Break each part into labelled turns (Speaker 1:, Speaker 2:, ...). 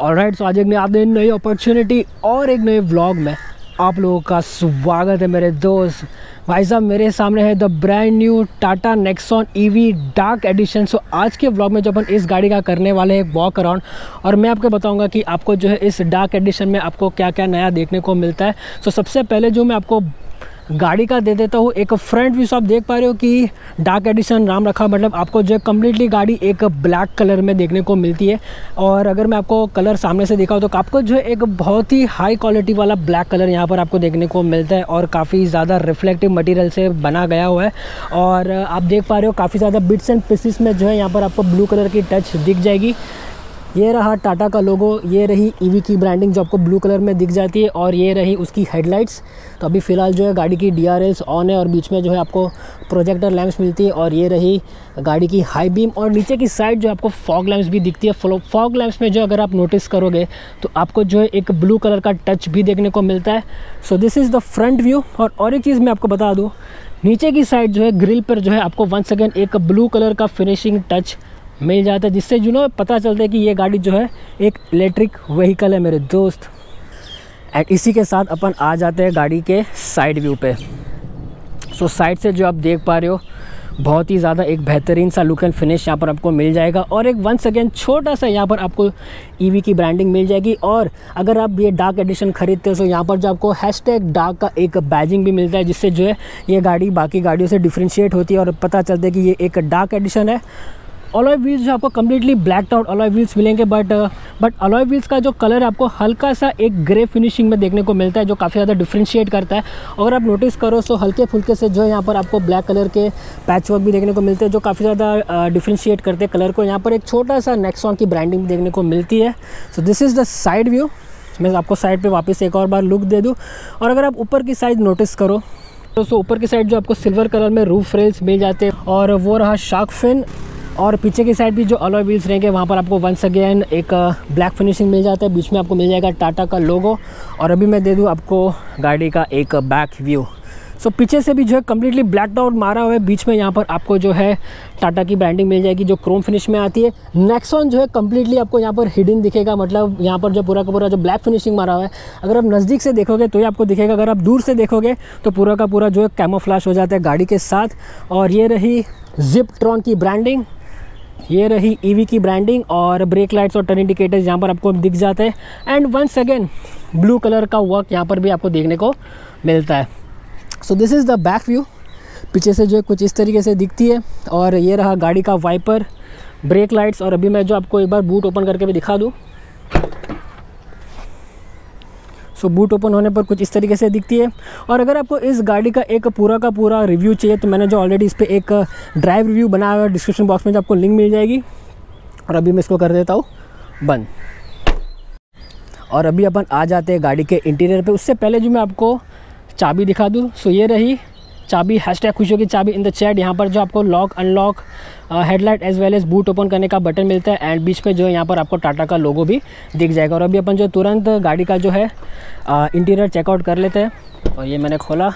Speaker 1: और right so आज एक दिन नई अपॉर्चुनिटी और एक नए व्लॉग में आप लोगों का स्वागत है मेरे दोस्त। भाई साहब मेरे सामने है the brand new Tata Nexon EV dark edition so आज के व्लॉग में जो अपन इस गाड़ी का करने वाले हैं वॉक अराउंड और मैं आपको बताऊँगा कि आपको जो है इस डार्क एडिशन में आपको क्या क्या नया देखने को मिलता है। सो so, सबसे पहले जो मैं आपको गाड़ी का दे देता हूँ। एक फ्रंट व्यू आप देख पा रहे हो कि डार्क एडिशन नाम रखा मतलब आपको जो है कम्प्लीटली गाड़ी एक ब्लैक कलर में देखने को मिलती है। और अगर मैं आपको कलर सामने से दिखाऊँ तो आपको जो है एक बहुत ही हाई क्वालिटी वाला ब्लैक कलर यहाँ पर आपको देखने को मिलता है और काफ़ी ज़्यादा रिफ्लेक्टिव मटेरियल से बना गया हुआ है। और आप देख पा रहे हो, काफ़ी ज़्यादा बिट्स एंड पीसिस में जो है यहाँ पर आपको ब्लू कलर की टच दिख जाएगी। ये रहा टाटा का लोगो, ये रही ईवी की ब्रांडिंग जो आपको ब्लू कलर में दिख जाती है और ये रही उसकी हेडलाइट्स तो अभी फ़िलहाल जो है गाड़ी की डी ऑन है और बीच में जो है आपको प्रोजेक्टर लैंप्स मिलती है और ये रही गाड़ी की हाई बीम और नीचे की साइड जो आपको फॉग लैंप्स भी दिखती है। फॉग लैंप्स में जो अगर आप नोटिस करोगे तो आपको जो है एक ब्लू कलर का टच भी देखने को मिलता है। So this is the front view और और एक चीज़ मैं आपको बता दूँ, नीचे की साइड जो है ग्रिल पर जो है आपको वंस अगेन एक ब्लू कलर का फिनिशिंग टच मिल जाता है जिससे जो पता चलता है कि ये गाड़ी जो है एक इलेक्ट्रिक व्हीकल है मेरे दोस्त। एंड इसी के साथ अपन आ जाते हैं गाड़ी के साइड व्यू पे। सो so, साइड से जो आप देख पा रहे हो बहुत ही ज़्यादा एक बेहतरीन सा लुक एंड फिनिश यहाँ पर आपको मिल जाएगा। और एक वंस अगेन छोटा सा यहाँ पर आपको ईवी की ब्रांडिंग मिल जाएगी। और अगर आप ये डार्क एडिशन खरीदते हो तो यहाँ पर जो आपको हैश टैग डार्क का एक बैजिंग भी मिलता है जिससे जो है ये गाड़ी बाकी गाड़ियों से डिफ्रेंशिएट होती है और पता चलता है कि ये एक डार्क एडिशन है। अलॉय व्हील्स जो आपको completely black out alloy wheels मिलेंगे बट बट अलॉय व्हील्स का जो कलर आपको हल्का सा एक ग्रे फिनिशिंग में देखने को मिलता है, जो काफ़ी ज़्यादा डिफ्रेंशिएट करता है। अगर आप नोटिस करो तो हल्के फुल्के से जो यहाँ पर आपको ब्लैक कलर के पैच वर्क भी देखने को मिलते हैं, जो काफ़ी ज़्यादा डिफ्रेंशिएट करते हैं कलर को। यहाँ पर एक छोटा सा नेक्सॉन की ब्रांडिंग देखने को मिलती है। So this is the side view मैं आपको साइड पे वापस एक और बार लुक दे दूँ। और अगर आप ऊपर की साइड नोटिस करो तो ऊपर की साइड जो आपको सिल्वर कलर में रूफ रेल्स मिल जाते हैं, और वो रहा शार्क फिन और पीछे की साइड भी जो अलॉय व्हील्स रहेंगे वहाँ पर आपको वंस अगेन एक ब्लैक फिनिशिंग मिल जाता है। बीच में आपको मिल जाएगा टाटा का लोगो और अभी मैं दे दूँ आपको गाड़ी का एक बैक व्यू सो so, पीछे से भी जो है कम्प्लीटली ब्लैक आउट मारा हुआ है। बीच में यहाँ पर आपको जो है टाटा की ब्रांडिंग मिल जाएगी जो क्रोम फिनिश में आती है। नेक्सॉन जो है कम्प्लीटली आपको यहाँ पर हिडन दिखेगा। मतलब यहाँ पर जो पूरा का पूरा जो ब्लैक फिनिशिंग मारा हुआ है। अगर आप नज़दीक से देखोगे तो ही आपको दिखेगा। अगर आप दूर से देखोगे तो पूरा का पूरा जो है कैमोफ्लाश हो जाता है गाड़ी के साथ। और ये रही जिप ट्रॉन की ब्रांडिंग ये रही ईवी e की ब्रांडिंग और ब्रेक लाइट्स और टर्न इंडिकेटर्स यहाँ पर आपको दिख जाते हैं। And once again blue colour का वर्क यहाँ पर भी आपको देखने को मिलता है। So this is the back view पीछे से जो कुछ इस तरीके से दिखती है और ये रहा गाड़ी का वाइपर ब्रेक लाइट्स और अभी मैं जो आपको एक बार बूट ओपन करके भी दिखा दूँ। सो बूट ओपन होने पर कुछ इस तरीके से दिखती है। और अगर आपको इस गाड़ी का एक पूरा का पूरा रिव्यू चाहिए तो मैंने जो ऑलरेडी इस पर एक ड्राइव रिव्यू बनाया हुआ है डिस्क्रिप्शन बॉक्स में जो आपको लिंक मिल जाएगी। और अभी मैं इसको कर देता हूँ, बंद। और अभी अपन आ जाते हैं गाड़ी के इंटीरियर पर उससे पहले जो मैं आपको चाबी दिखा दूँ सो ये रही चाबी हैश टैग खुशियों की चाबी इन द चैट यहाँ पर जो आपको lock unlock headlight as well as boot open करने का बटन मिलता है एंड बीच में जो है यहाँ पर आपको टाटा का लोगो भी दिख जाएगा। और अभी अपन जो तुरंत गाड़ी का जो है इंटीरियर चेकआउट कर लेते हैं। और ये मैंने खोला।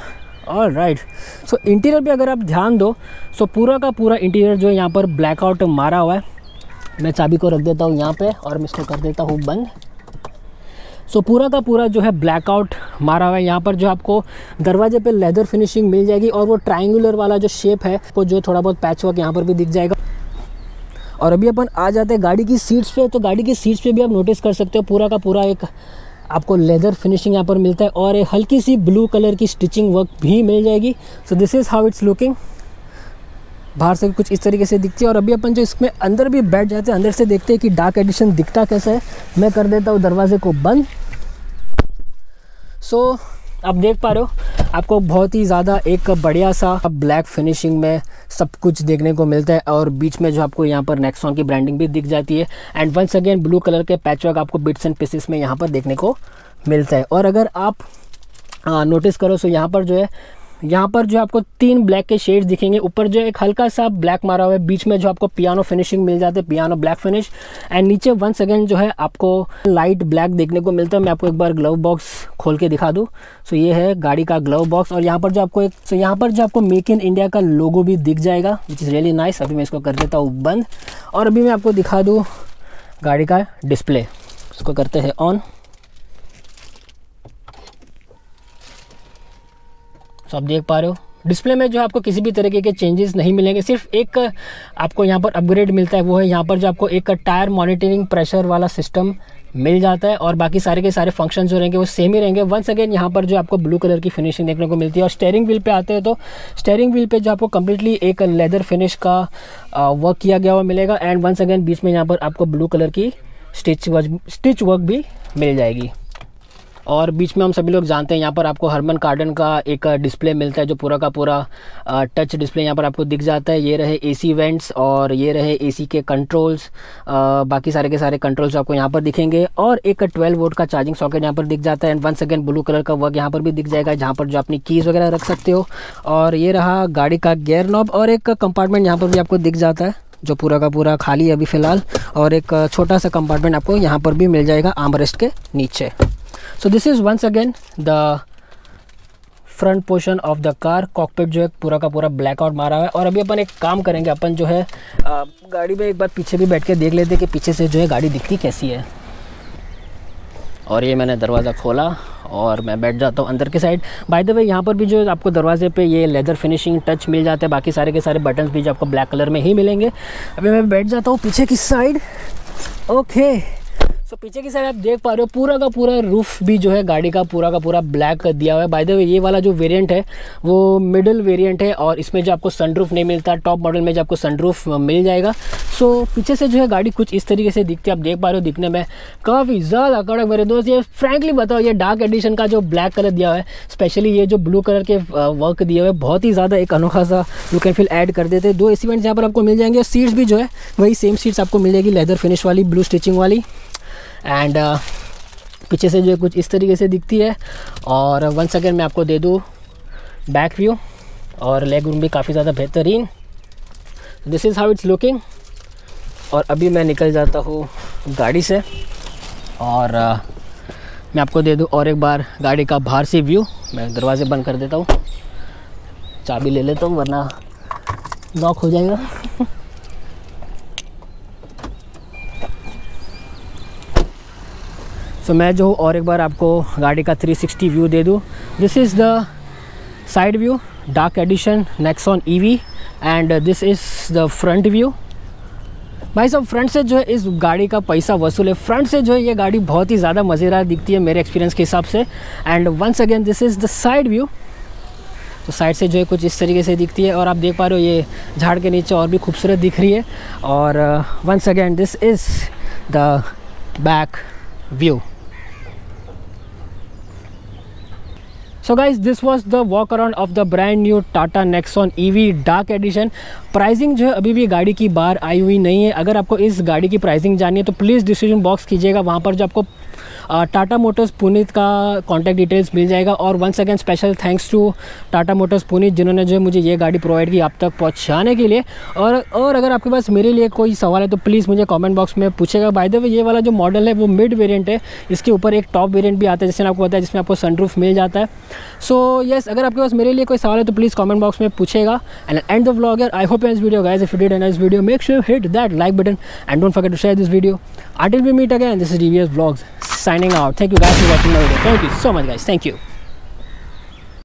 Speaker 1: और राइट सो इंटीरियर पे अगर आप ध्यान दो सो पूरा का पूरा इंटीरियर जो है यहाँ पर ब्लैकआउट मारा हुआ है। मैं चाबी को रख देता हूँ यहाँ पे और मैं इसको कर देता हूँ बंद। सो so, पूरा का पूरा जो है ब्लैकआउट मारा हुआ है। यहाँ पर जो आपको दरवाजे पे लेदर फिनिशिंग मिल जाएगी और वो ट्राइंगुलर वाला जो शेप है वो जो थोड़ा बहुत पैच वर्क यहाँ पर भी दिख जाएगा। और अभी अपन आ जाते हैं गाड़ी की सीट्स पे। तो गाड़ी की सीट्स पे भी आप नोटिस कर सकते हो पूरा का पूरा एक आपको लेदर फिनिशिंग यहाँ पर मिलता है। और एक हल्की सी ब्लू कलर की स्टिचिंग वर्क भी मिल जाएगी। So this is how it's looking बाहर से कुछ इस तरीके से दिखती है और अभी अपन जो इसमें अंदर भी बैठ जाते हैं अंदर से देखते हैं कि डार्क एडिशन दिखता कैसा है। मैं कर देता हूँ दरवाजे को बंद। सो so, आप देख पा रहे हो आपको बहुत ही ज़्यादा एक बढ़िया सा ब्लैक फिनिशिंग में सब कुछ देखने को मिलता है और बीच में जो आपको यहाँ पर नेक्सॉन की ब्रांडिंग भी दिख जाती है। And once again blue colour के पैचवर्क आपको बिट्स एंड पीसेस में यहाँ पर देखने को मिलता है। और अगर आप नोटिस करो सो यहाँ पर जो है यहाँ पर जो आपको तीन ब्लैक के शेड्स दिखेंगे। ऊपर जो एक हल्का सा ब्लैक मारा हुआ है, बीच में जो आपको पियानो फिनिशिंग मिल जाते हैं पियानो ब्लैक फिनिश एंड नीचे वंस अगेन जो है आपको लाइट ब्लैक देखने को मिलता है। मैं आपको एक बार ग्लव बॉक्स खोल के दिखा दूँ। सो ये है गाड़ी का ग्लव बॉक्स और यहाँ पर जो आपको एक सो यहाँ पर जो आपको मेक इन इंडिया का लोगो भी दिख जाएगा विच इज़ रियली नाइस अभी मैं इसको कर देता हूँ बंद। और अभी मैं आपको दिखा दूँ गाड़ी का डिस्प्ले इसको करते हैं ऑन सो आप देख पा रहे हो। डिस्प्ले में जो आपको किसी भी तरीके के चेंजेस नहीं मिलेंगे, सिर्फ़ एक, आपको यहाँ पर अपग्रेड मिलता है, वो है यहाँ पर जो आपको एक टायर मॉनिटरिंग प्रेशर वाला सिस्टम मिल जाता है और बाकी सारे के सारे फ़ंक्शन जो रहेंगे वो सेम ही रहेंगे। वंस अगेन यहाँ पर जो आपको ब्लू कलर की फिनिशिंग देखने को मिलती है और स्टेयरिंग व्हील पे आते हैं तो स्टेयरिंग व्हील पे जो आपको कम्प्लीटली एक लेदर फिनिश का वर्क किया गया हुआ मिलेगा। एंड वंस अगेन बीच में यहाँ पर आपको ब्लू कलर की स्टिच वर्क स्टिच वर्क भी मिल जाएगी। और बीच में हम सभी लोग जानते हैं, यहाँ पर आपको हरमन कार्डन का एक डिस्प्ले मिलता है जो पूरा का पूरा टच डिस्प्ले यहाँ पर आपको दिख जाता है। ये रहे एसी वेंट्स और ये रहे एसी के कंट्रोल्स बाकी सारे के सारे कंट्रोल्स आपको यहाँ पर दिखेंगे। और एक ट्वेल्व वोट का चार्जिंग सॉकेट यहाँ पर दिख जाता है and one second blue colour का वर्क यहाँ पर भी दिख जाएगा, जहाँ पर जो अपनी कीज़ वगैरह रख सकते हो। और ये रहा गाड़ी का गेयर नॉब और एक कंपार्टमेंट यहाँ पर भी आपको दिख जाता है, जो पूरा का पूरा खाली है अभी फ़िलहाल। और एक छोटा सा कंपार्टमेंट आपको यहाँ पर भी मिल जाएगा आमरेस्ट के नीचे। So this is once again the front portion of the car cockpit जो है पूरा का पूरा ब्लैकआउट मारा हुआ है। और अभी अपन एक काम करेंगे अपन जो है आ, गाड़ी में एक बार पीछे भी बैठ के देख लेते कि पीछे से जो है गाड़ी दिखती कैसी है। और ये मैंने दरवाज़ा खोला और मैं बैठ जाता हूँ अंदर के साइड बाय द वे यहाँ पर भी जो आपको दरवाजे पे ये लेदर फिनिशिंग टच मिल जाता है। बाकी सारे के सारे बटन्स भी जो आपको ब्लैक कलर में ही मिलेंगे। अभी मैं बैठ जाता हूँ पीछे की साइड ओके सो पीछे की साइड आप देख पा रहे हो, पूरा का पूरा रूफ भी जो है, गाड़ी का पूरा का पूरा ब्लैक कर दिया हुआ है। बाय द वे ये वाला जो वेरिएंट है, वो मिडिल वेरिएंट है और इसमें जो आपको सनरूफ नहीं मिलता टॉप मॉडल में जो आपको सनरूफ मिल जाएगा। सो पीछे से जो है गाड़ी कुछ इस तरीके से दिखती है, आप देख पा रहे हो दिखने में। काफ़ी ज़्यादा कड़क मेरे दोस्त, ये फ्रेंकली बताओ, ये डार्क एडिशन का जो ब्लैक कलर दिया हुआ है स्पेशली ये जो ब्लू कलर के वर्क दिए हुए बहुत ही ज़्यादा एक अनोखा सा यू कैन फील ऐड कर देते दो एसी वेंट्स यहाँ पर आपको मिल जाएँगे और सीट्स भी जो है, वही सेम सीट्स आपको मिल जाएगी लेदर फिनिश वाली ब्लू स्टिचिंग वाली। एंड uh, पीछे से जो है कुछ इस तरीके से दिखती है। और वन सेकेंड मैं आपको दे दूँ बैक व्यू और लेग रूम भी काफ़ी ज़्यादा बेहतरीन। This is how it's looking और अभी मैं निकल जाता हूँ गाड़ी से। और uh, मैं आपको दे दूँ और एक बार गाड़ी का बाहर से व्यू मैं दरवाज़े बंद कर देता हूँ। चाबी ले लेता हूँ वरना लॉक हो जाएगा। सो so, मैं जो और एक बार आपको गाड़ी का 360 व्यू दे दूँ। This is the side view dark edition Nexon EV and this is the front view भाई साहब फ्रंट से जो है इस गाड़ी का पैसा वसूल है। फ्रंट से जो है ये गाड़ी बहुत ही ज़्यादा मज़ेदार दिखती है मेरे एक्सपीरियंस के हिसाब से। And once again this is the side view तो साइड से जो है कुछ इस तरीके से दिखती है और आप देख पा रहे हो ये झाड़ के नीचे और भी खूबसूरत दिख रही है। और once again this is the back view so guys this was the walk around of the brand new Tata Nexon E V dark edition pricing जो है अभी भी गाड़ी की बाहर आई हुई नहीं है। अगर आपको इस गाड़ी की प्राइजिंग जाननी है तो प्लीज़ डिस्क्रिप्शन बॉक्स कीजिएगा। वहाँ पर जो आपको टाटा मोटर्स पुनीत का कॉन्टैक्ट डिटेल्स मिल जाएगा और one second special thanks to Tata Motors Puneet जिन्होंने जो है मुझे ये गाड़ी प्रोवाइड की आप तक पहुँचाने के लिए। और और अगर आपके पास मेरे लिए कोई सवाल है तो प्लीज़ मुझे कॉमेंट बॉक्स में पूछेगा। बाय द वे ये वाला जो मॉडल है वो मिड वेरियंट है। इसके ऊपर एक टॉप वेरियंट भी आता है जैसे आपको पता है जिसमें आपको सनरूफ मिल जाता है। सो so, यस अगर आपके पास मेरे लिए कोई सवाल है तो प्लीज़ कॉमेंट बॉक्स में पूछेगा। And and the vlogger I hope an video guys if did an this video make sure hit that like button and don't forget to share this video until we meet again this is DVS vlogs. Signing out. Thank you guys for watching my video. Thank you so much guys. Thank you